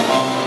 oh, you.